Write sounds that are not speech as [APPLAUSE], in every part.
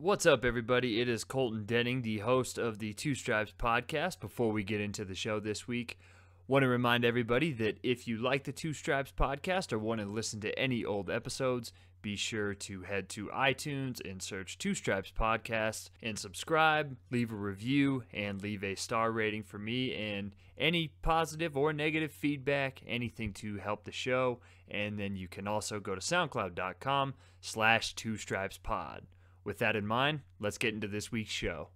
What's up, everybody? It is Colton Denning, the host of the Two Stripes podcast. Before we get into the show this week, want to remind everybody that if you like the Two Stripes podcast or want to listen to any old episodes, be sure to head to iTunes and search Two Stripes Podcast and subscribe, leave a review, and leave a star rating for me and any positive or negative feedback, anything to help the show. And then you can also go to soundcloud.com slash Two Stripes Pod. With that in mind, let's get into this week's show.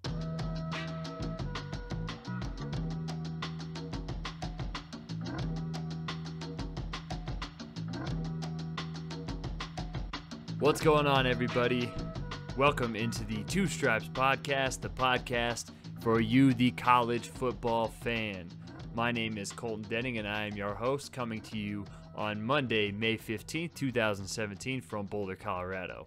What's going on, everybody? Welcome into the Two Stripes Podcast, the podcast for you, the college football fan. My name is Colton Denning, and I am your host, coming to you on Monday, May 15th, 2017, from Boulder, Colorado.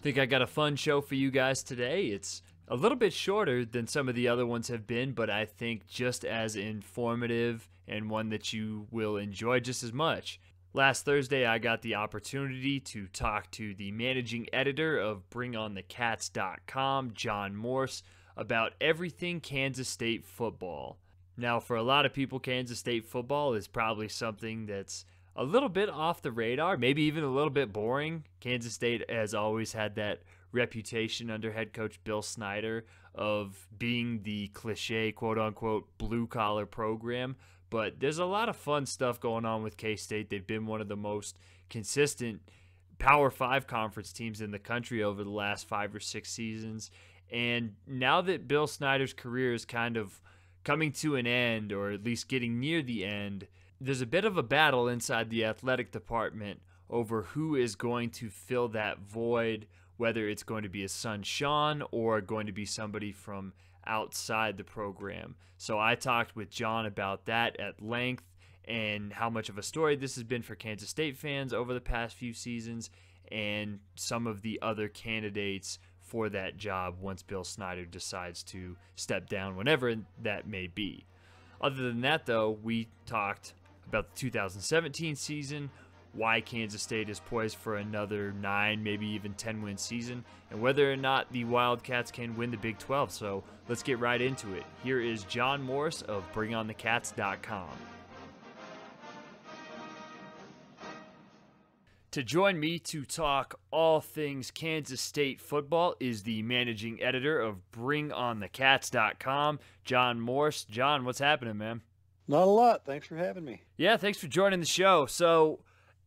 Think I got a fun show for you guys today. It's a little bit shorter than some of the other ones have been, but I think just as informative and one that you will enjoy just as much. Last Thursday, I got the opportunity to talk to the managing editor of BringOnTheCats.com, Jon Morse, about everything Kansas State football. Now, for a lot of people, Kansas State football is probably something that's a little bit off the radar, maybe even a little bit boring. Kansas State has always had that reputation under head coach Bill Snyder of being the cliche, quote unquote, blue collar program. But there's a lot of fun stuff going on with K State. They've been one of the most consistent Power Five conference teams in the country over the last five or six seasons. And now that Bill Snyder's career is kind of coming to an end, or at least getting near the end, there's a bit of a battle inside the athletic department over who is going to fill that void, whether it's going to be his son Sean or going to be somebody from outside the program. So I talked with Jon about that at length and how much of a story this has been for Kansas State fans over the past few seasons and some of the other candidates for that job once Bill Snyder decides to step down, whenever that may be. Other than that, though, we talked about the 2017 season, why Kansas State is poised for another nine, maybe even 10 win season, and whether or not the Wildcats can win the Big 12. So let's get right into it. Here is Jon Morse of BringOnTheCats.com. To join me to talk all things Kansas State football is the managing editor of BringOnTheCats.com, Jon Morse. Jon, what's happening, man? Not a lot. Thanks for having me. Yeah, thanks for joining the show. So,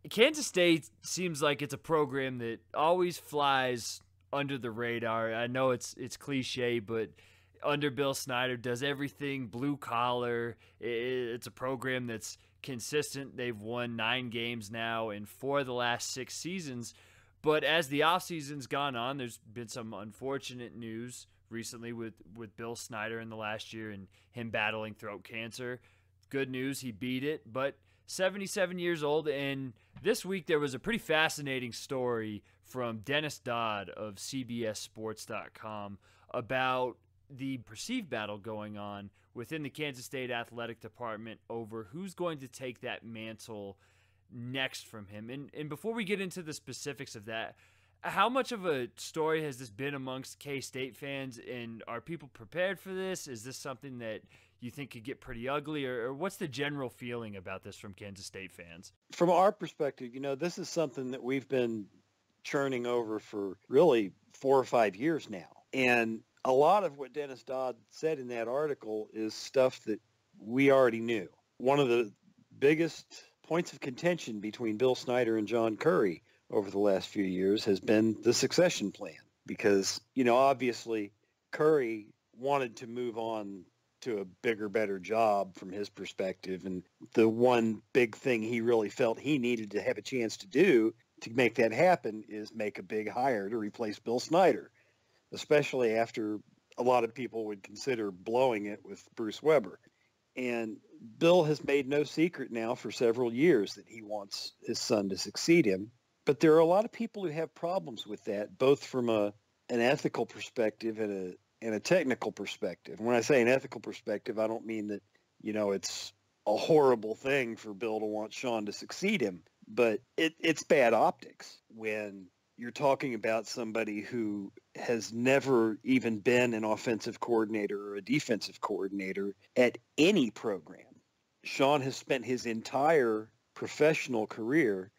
Kansas State seems like it's a program that always flies under the radar. I know it's it's cliche, but under Bill Snyder does everything blue collar. It's a program that's consistent. They've won 9 games now in four of the last 6 seasons. But as the offseason's gone on, there's been some unfortunate news recently with with Bill Snyder in the last year and him battling throat cancer. Good news, he beat it, but 77 years old. And this week there was a pretty fascinating story from Dennis Dodd of CBSSports.com about the perceived battle going on within the Kansas State Athletic Department over who's going to take that mantle next from him. And, and before we get into the specifics of that, how much of a story has this been amongst K State fans? And are people prepared for this? Is this something that you think could get pretty ugly, or, or, what's the general feeling about this from Kansas State fans? From our perspective, you know, this is something that we've been churning over for really four or five years now. And a lot of what Dennis Dodd said in that article is stuff that we already knew. One of the biggest points of contention between Bill Snyder and John Currie over the last few years has been the succession plan because, you know, obviously Curry wanted to move on to a bigger, better job from his perspective. And the one big thing he really felt he needed to have a chance to do to make that happen is make a big hire to replace Bill Snyder, especially after a lot of people would consider blowing it with Bruce Weber. And Bill has made no secret now for several years that he wants his son to succeed him. But there are a lot of people who have problems with that, both from a an ethical perspective and a and a technical perspective. When I say an ethical perspective, I don't mean that, you know, it's a horrible thing for Bill to want Sean to succeed him, but it, it's bad optics when you're talking about somebody who has never even been an offensive coordinator or a defensive coordinator at any program. Sean has spent his entire professional career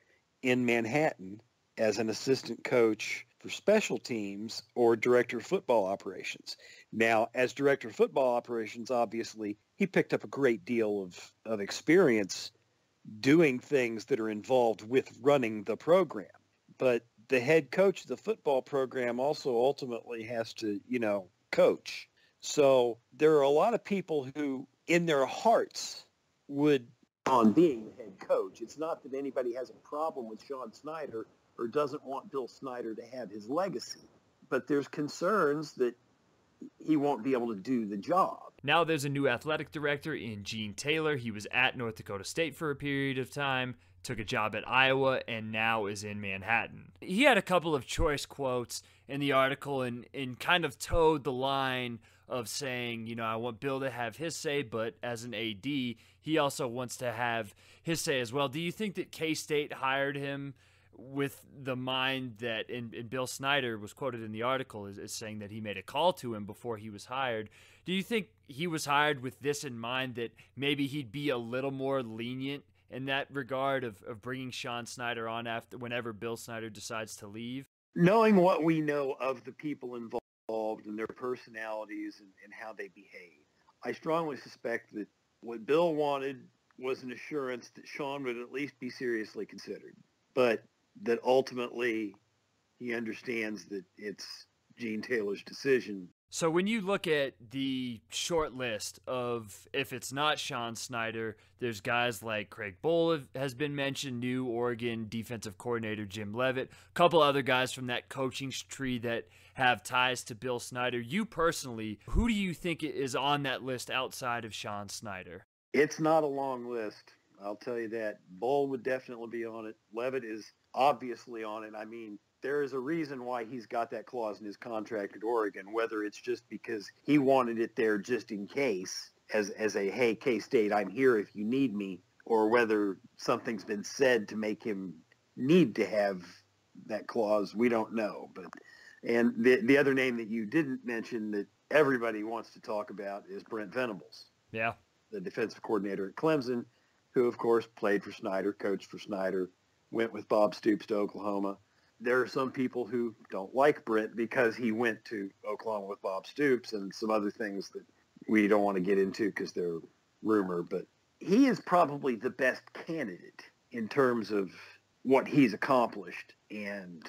in Manhattan as an assistant coach for special teams or director of football operations. Now, as director of football operations, obviously, he picked up a great deal of, of experience doing things that are involved with running the program. But the head coach of the football program also ultimately has to, you know, coach. So there are a lot of people who, in their hearts, would on being the head coach. It's not that anybody has a problem with Sean Snyder or doesn't want Bill Snyder to have his legacy, but there's concerns that he won't be able to do the job. Now there's a new athletic director in Gene Taylor. He was at North Dakota State for a period of time, took a job at Iowa, and now is in Manhattan. He had a couple of choice quotes in the article and, and kind of toed the line of saying, you know, I want Bill to have his say, but as an AD, he also wants to have his say as well. Do you think that K State hired him with the mind that, and, and, Bill Snyder was quoted in the article as, as saying that he made a call to him before he was hired. Do you think he was hired with this in mind that maybe he'd be a little more lenient in that regard of, of bringing Sean Snyder on after whenever Bill Snyder decides to leave? Knowing what we know of the people involved and their personalities and, and how they behave, I strongly suspect that what Bill wanted was an assurance that Sean would at least be seriously considered. But that ultimately he understands that it's Gene Taylor's decision. So when you look at the short list of if it's not Sean Snyder, there's guys like Craig Bohl has been mentioned, new Oregon defensive coordinator Jim Leavitt, a couple other guys from that coaching tree that have ties to Bill Snyder. You personally, who do you think is on that list outside of Sean Snyder? It's not a long list. I'll tell you that. Bohl would definitely be on it. Leavitt is obviously on it. I mean, there is a reason why he's got that clause in his contract at Oregon, whether it's just because he wanted it there just in case as, as a, hey, K-State, I'm here if you need me, or whether something's been said to make him need to have that clause. We don't know. But And the, the other name that you didn't mention that everybody wants to talk about is Brent Venables. Yeah. The defensive coordinator at Clemson, who, of course, played for Snyder, coached for Snyder, went with Bob Stoops to Oklahoma. There are some people who don't like Brent because he went to Oklahoma with Bob Stoops and some other things that we don't want to get into because they're rumor. But he is probably the best candidate in terms of what he's accomplished and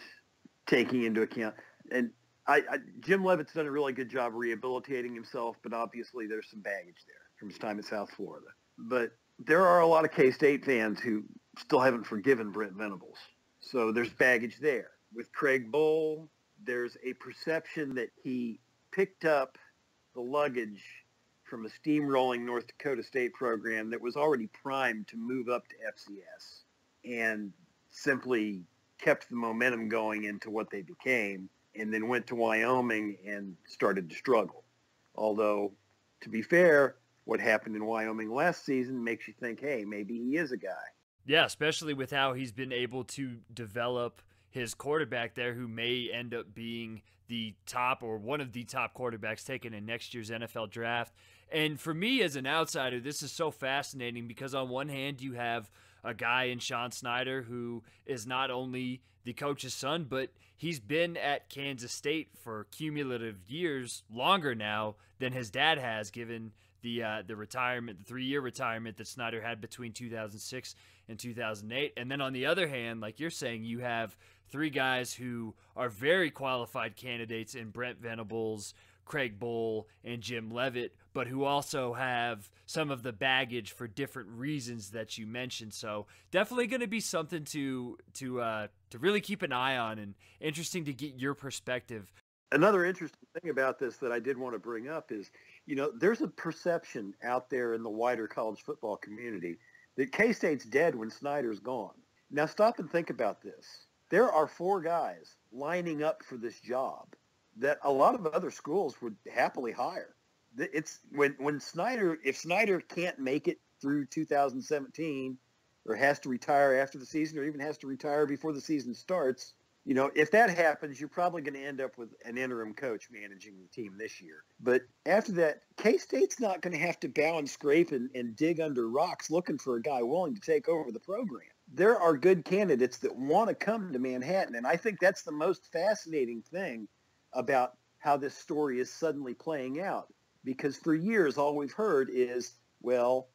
taking into account. And I, I, Jim Leavitt's done a really good job rehabilitating himself, but obviously there's some baggage there from his time at South Florida. But there are a lot of K-State fans who still haven't forgiven Brent Venables. So there's baggage there. With Craig Bohl, there's a perception that he picked up the luggage from a steamrolling North Dakota State program that was already primed to move up to FCS and simply kept the momentum going into what they became and then went to Wyoming and started to struggle. Although, to be fair, what happened in Wyoming last season makes you think, hey, maybe he is a guy. Yeah, especially with how he's been able to develop his quarterback there, who may end up being the top or one of the top quarterbacks taken in next year's NFL draft. And for me as an outsider, this is so fascinating because on one hand, you have a guy in Sean Snyder who is not only the coach's son, but he's been at Kansas State for cumulative years longer now than his dad has, given the uh, the retirement, the three year retirement that Snyder had between 2006 and 2008. And then on the other hand, like you're saying, you have three guys who are very qualified candidates in Brent Venables, Craig Bohl, and Jim Leavitt, but who also have some of the baggage for different reasons that you mentioned. So definitely going to be something to to uh, to really keep an eye on, and interesting to get your perspective. Another interesting thing about this that I did want to bring up is you know, there's a perception out there in the wider college football community that K-State's dead when Snyder's gone. Now stop and think about this. There are four guys lining up for this job that a lot of other schools would happily hire. It's when when Snyder if Snyder can't make it through 2017 or has to retire after the season or even has to retire before the season starts, You know, if that happens, you're probably going to end up with an interim coach managing the team this year. But after that, K-State's not going to have to bow and scrape and, and dig under rocks looking for a guy willing to take over the program. There are good candidates that want to come to Manhattan, and I think that's the most fascinating thing about how this story is suddenly playing out. Because for years, all we've heard is, well,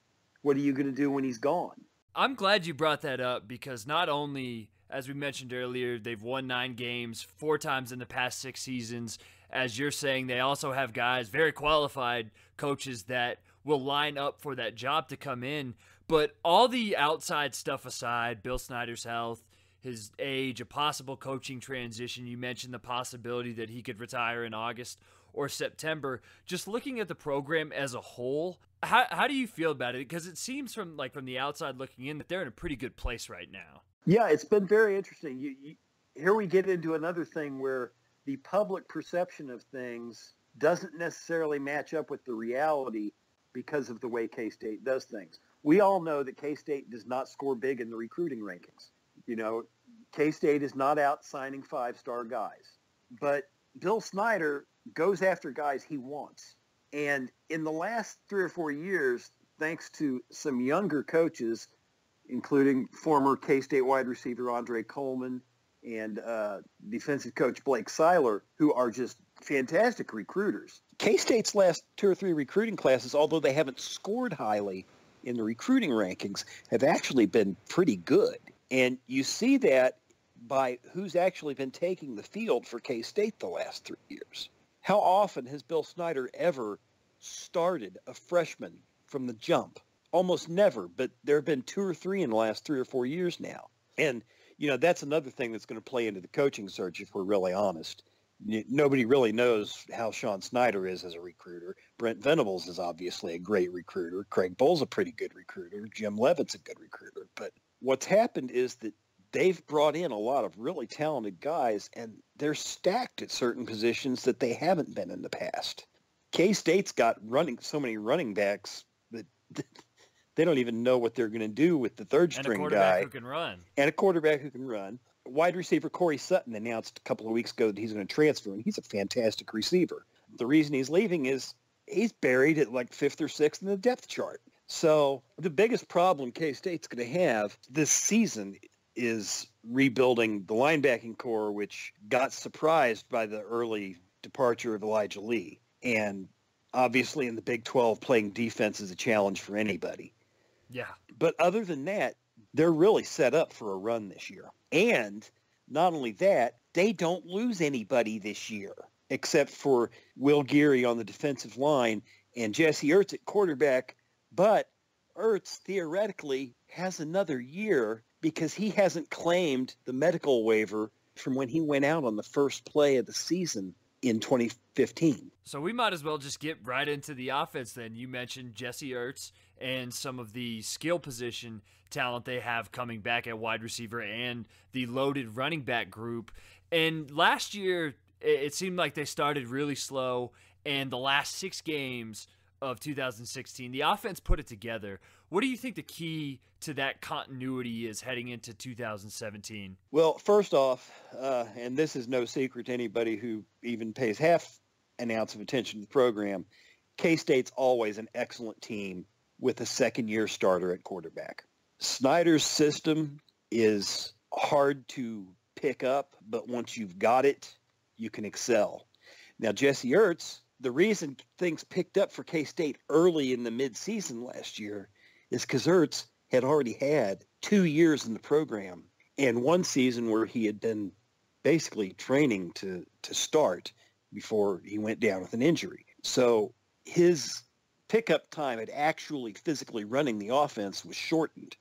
what are you going to do when he's gone? I'm glad you brought that up because not only, as we mentioned earlier, they've won nine games four times in the past six seasons. As you're saying, they also have guys, very qualified coaches that will line up for that job to come in. But all the outside stuff aside, Bill Snyder's health, his age, a possible coaching transition, you mentioned the possibility that he could retire in August or September. Just looking at the program as a whole, how how do you feel about it? Because it seems from like from the outside looking in that they're in a pretty good place right now. Yeah, it's been very interesting. You, you, here we get into another thing where the public perception of things doesn't necessarily match up with the reality because of the way K-State does things. We all know that K-State does not score big in the recruiting rankings. You know, K-State is not out signing five-star guys. But Bill Snyder goes after guys he wants. And in the last three or four years, thanks to some younger coaches, including former K-State wide receiver Andre Coleman and uh, defensive coach Blake Seiler, who are just fantastic recruiters. K-State's last two or three recruiting classes, although they haven't scored highly in the recruiting rankings, have actually been pretty good. And you see that by who's actually been taking the field for K-State the last three years. How often has Bill Snyder ever started a freshman from the jump? Almost never, but there have been two or three in the last three or four years now. And, you know, that's another thing that's going to play into the coaching search if we're really honest. Nobody really knows how Sean Snyder is as a recruiter. Brent Venables is obviously a great recruiter. Craig Bohl's a pretty good recruiter. Jim Leavitt's a good recruiter. But what's happened is that they've brought in a lot of really talented guys, and they're stacked at certain positions that they haven't been in the past. K-State's got running so many running backs that [LAUGHS] they don't even know what they're going to do with the third string and string a guy who can run and a quarterback who can run. Wide receiver Corey Sutton announced a couple of weeks ago that he's going to transfer, and he's a fantastic receiver. The reason he's leaving is he's buried at like fifth or sixth in the depth chart. So the biggest problem K-State's going to have this season is rebuilding the linebacking corps, which got surprised by the early departure of Elijah Lee. And obviously in the Big 12, playing defense is a challenge for anybody. Yeah. But other than that, they're really set up for a run this year. And not only that, they don't lose anybody this year except for Will Geary on the defensive line and Jesse Ertz at quarterback. But Ertz theoretically has another year because he hasn't claimed the medical waiver from when he went out on the first play of the season in 2015. So we might as well just get right into the offense then. You mentioned Jesse Ertz and some of the skill position talent they have coming back at wide receiver and the loaded running back group. And last year, it seemed like they started really slow, and the last six games of 2016, the offense put it together. What do you think the key to that continuity is heading into 2017? Well, first off, uh, and this is no secret to anybody who even pays half an ounce of attention to the program, K-State's always an excellent team with a second-year starter at quarterback. Snyder's system is hard to pick up, but once you've got it, you can excel. Now, Jesse Ertz, the reason things picked up for K-State early in the midseason last year is because Ertz had already had two years in the program and one season where he had been basically training to, to start before he went down with an injury. So his pickup time at actually physically running the offense was shortened.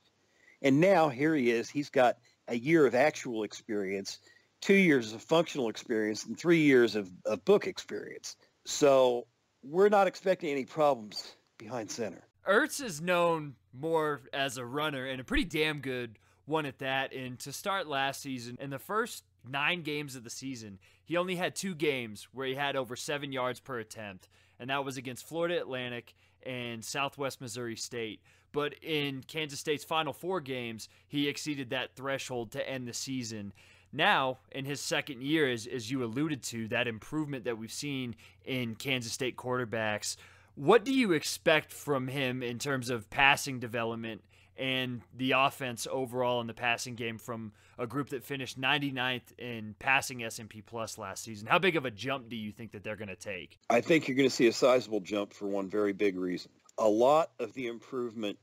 And now here he is. He's got a year of actual experience, two years of functional experience, and three years of, of book experience. So we're not expecting any problems behind center. Ertz is known more as a runner and a pretty damn good one at that. And to start last season, in the first nine games of the season, he only had two games where he had over seven yards per attempt, and that was against Florida Atlantic and Southwest Missouri State. But in Kansas State's final four games, he exceeded that threshold to end the season. now in his second year, as, as you alluded to, that improvement that we've seen in Kansas State quarterbacks, what do you expect from him in terms of passing development and the offense overall in the passing game from a group that finished 99th in passing S&P Plus last season? How big of a jump do you think that they're going to take? I think you're going to see a sizable jump for one very big reason. A lot of the improvement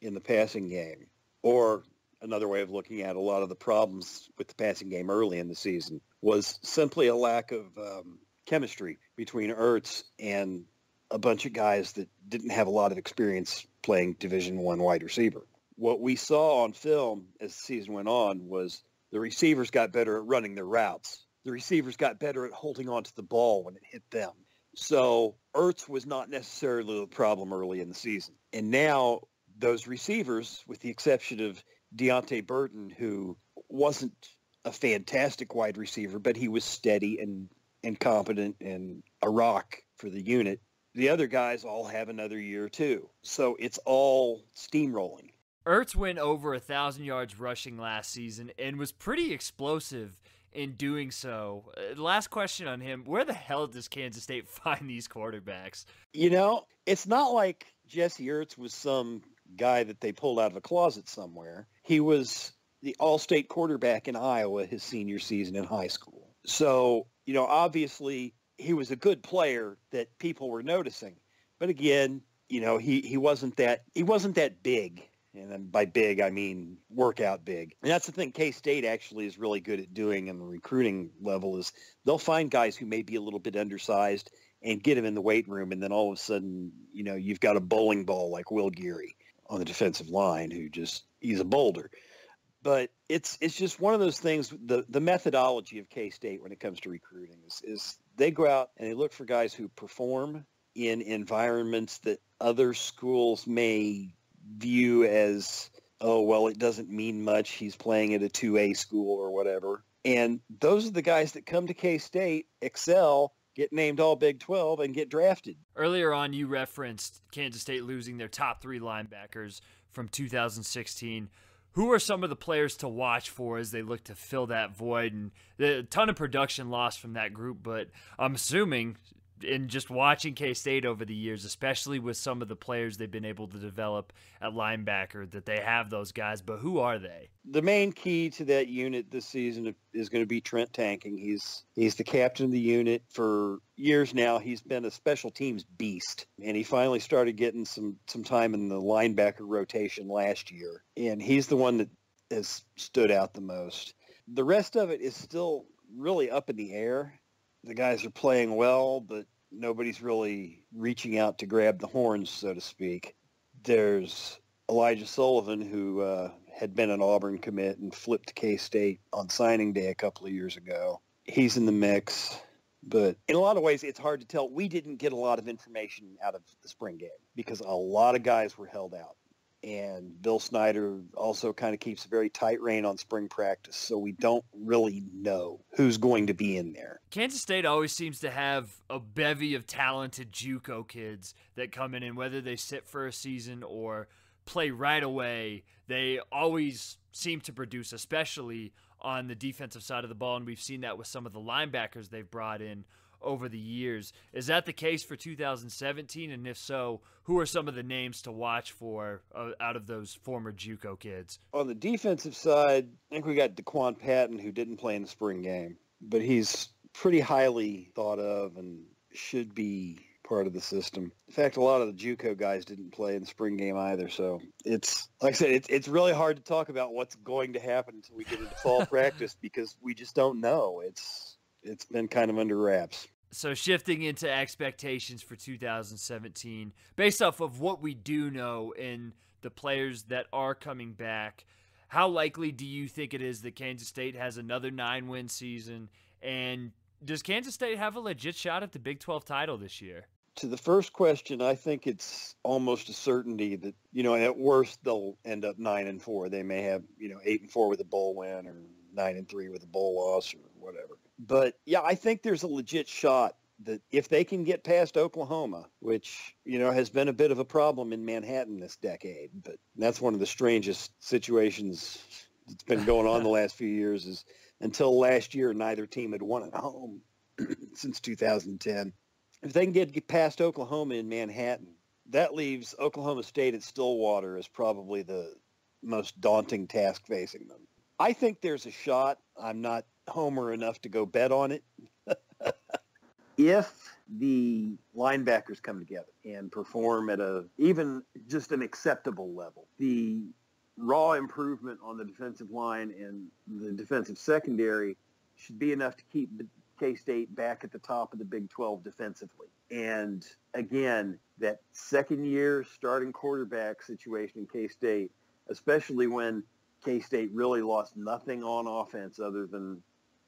in the passing game, or another way of looking at a lot of the problems with the passing game early in the season, was simply a lack of um, chemistry between Ertz and a bunch of guys that didn't have a lot of experience playing Division One wide receiver. What we saw on film as the season went on was the receivers got better at running their routes. The receivers got better at holding onto the ball when it hit them. So Ertz was not necessarily the problem early in the season. And now those receivers, with the exception of Deante Burton, who wasn't a fantastic wide receiver, but he was steady and, and competent and a rock for the unit the other guys all have another year too. So it's all steamrolling. Ertz went over a thousand yards rushing last season and was pretty explosive in doing so. Uh, last question on him: Where the hell does Kansas State [LAUGHS] find these quarterbacks? You know, it's not like Jesse Ertz was some guy that they pulled out of a closet somewhere. He was the all-state quarterback in Iowa his senior season in high school. So, you know, obviously he was a good player that people were noticing. But again, you know, he, he wasn't that he wasn't that big. And then by big, I mean workout big. And that's the thing K-State actually is really good at doing in the recruiting level is they'll find guys who may be a little bit undersized and get them in the weight room. And then all of a sudden, you know, you've got a bowling ball like Will Geary on the defensive line who just, he's a boulder. But it's it's just one of those things. The the methodology of K State when it comes to recruiting is, is they go out and they look for guys who perform in environments that other schools may view as, oh, well, it doesn't mean much. He's playing at a 2A school or whatever. And those are the guys that come to K-State, excel, get named all Big 12, and get drafted. Earlier on, you referenced Kansas State losing their top three linebackers from 2016 who are some of the players to watch for as they look to fill that void? And a ton of production lost from that group, but I'm assuming in just watching K State over the years, especially with some of the players they've been able to develop at linebacker, that they have those guys. But who are they? The main key to that unit this season is going to be Trent Tanking. He's he's the captain of the unit for years now. He's been a special teams beast, and he finally started getting some some time in the linebacker rotation last year. And he's the one that has stood out the most. The rest of it is still really up in the air the guys are playing well, but nobody's really reaching out to grab the horns, so to speak. There's Elijah Sullivan, who uh, had been an Auburn commit and flipped K-State on signing day a couple of years ago. He's in the mix, but in a lot of ways, it's hard to tell. We didn't get a lot of information out of the spring game because a lot of guys were held out and Bill Snyder also kind of keeps a very tight rein on spring practice, so we don't really know who's going to be in there. Kansas State always seems to have a bevy of talented JUCO kids that come in, and whether they sit for a season or play right away, they always seem to produce, especially on the defensive side of the ball, and we've seen that with some of the linebackers they've brought in over the years. Is that the case for 2017? And if so, who are some of the names to watch for uh, out of those former JUCO kids? On the defensive side, I think we got Dequan Patton, who didn't play in the spring game, but he's pretty highly thought of and should be part of the system. In fact, a lot of the JUCO guys didn't play in the spring game either. So it's like I said, it's it's really hard to talk about what's going to happen until we get into fall [LAUGHS] practice because we just don't know. It's it's been kind of under wraps. So shifting into expectations for 2017 based off of what we do know in the players that are coming back how likely do you think it is that kansas state has another nine win season? And does kansas state have a legit shot at the big 12 title this year? To the first question i think it's almost a certainty that you know at worst they'll end up nine and four. They may have you know eight and four with a bowl win or nine and three with a bowl loss or whatever but yeah, I think there's a legit shot that if they can get past Oklahoma, which, you know, has been a bit of a problem in Manhattan this decade, but that's one of the strangest situations that's been going on the [LAUGHS] last few years is until last year, neither team had won at home [CLEARS THROAT] since 2010. If they can get past Oklahoma in Manhattan, that leaves Oklahoma State at Stillwater as probably the most daunting task facing them. I think there's a shot. I'm not homer enough to go bet on it. if the linebackers come together and perform at a even just an acceptable level, the raw improvement on the defensive line and the defensive secondary should be enough to keep K-State back at the top of the Big 12 defensively. And again, that second year starting quarterback situation in K-State, especially when K-State really lost nothing on offense other than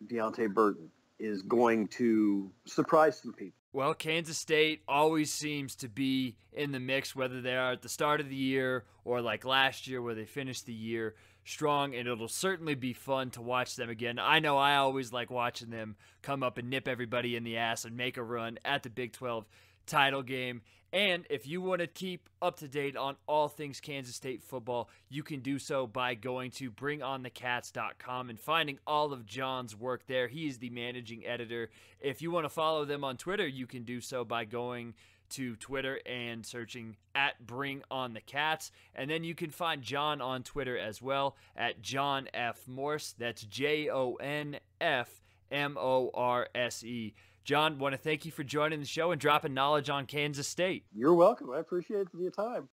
Deante Burton, is going to surprise some people. Well, Kansas State always seems to be in the mix, whether they are at the start of the year or like last year where they finished the year strong, and it'll certainly be fun to watch them again. I know I always like watching them come up and nip everybody in the ass and make a run at the Big 12 title game. And if you want to keep up to date on all things Kansas State football, you can do so by going to bringonthecats.com and finding all of Jon's work there. He is the managing editor. If you want to follow them on Twitter, you can do so by going to Twitter and searching at Bring On the Cats. And then you can find Jon on Twitter as well at Jon F. Morse. That's J O N F M O R S E. Jon, want to thank you for joining the show and dropping knowledge on Kansas State. You're welcome. I appreciate your time.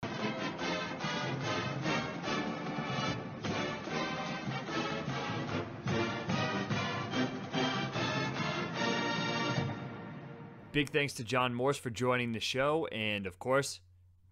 Big thanks to Jon Morse for joining the show. And of course,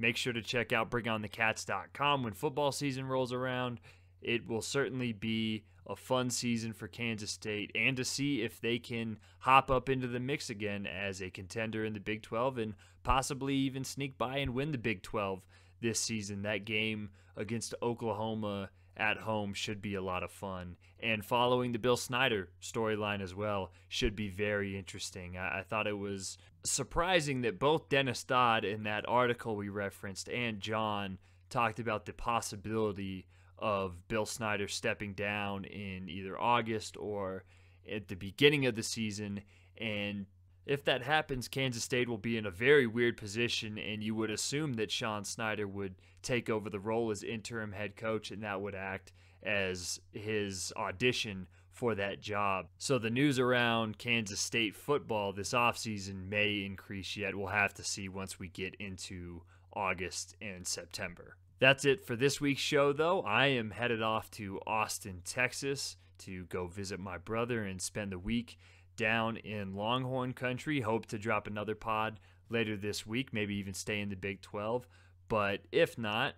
make sure to check out bringonthecats.com when football season rolls around. It will certainly be a fun season for Kansas State and to see if they can hop up into the mix again as a contender in the Big 12 and possibly even sneak by and win the Big 12 this season. That game against Oklahoma at home should be a lot of fun. And following the Bill Snyder storyline as well should be very interesting. I, I, thought it was surprising that both Dennis Dodd in that article we referenced and Jon talked about the possibility of Bill Snyder stepping down in either August or at the beginning of the season. And if that happens, Kansas State will be in a very weird position, and you would assume that Sean Snyder would take over the role as interim head coach, and that would act as his audition for that job. So the news around Kansas State football this offseason may increase yet. We'll have to see once we get into August and September. That's it for this week's show, though. I am headed off to Austin, Texas to go visit my brother and spend the week down in Longhorn country. Hope to drop another pod later this week, maybe even stay in the Big 12. But if not,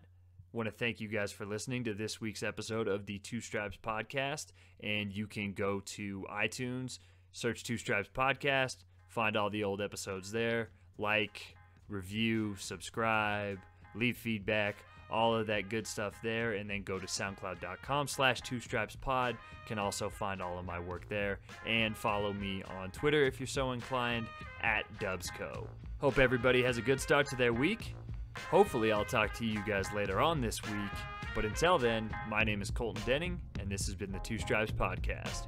want to thank you guys for listening to this week's episode of the Two Stripes podcast. And you can go to iTunes, search Two Stripes podcast, find all the old episodes there, like, review, subscribe, leave feedback all of that good stuff there and then go to soundcloud.com slash two stripes pod. Can also find all of my work there. And follow me on twitter if you're so inclined at dubsco. Hope everybody has a good start to their week. Hopefully i'll talk to you guys later on this week. But until then my name is colton denning and this has been the two stripes podcast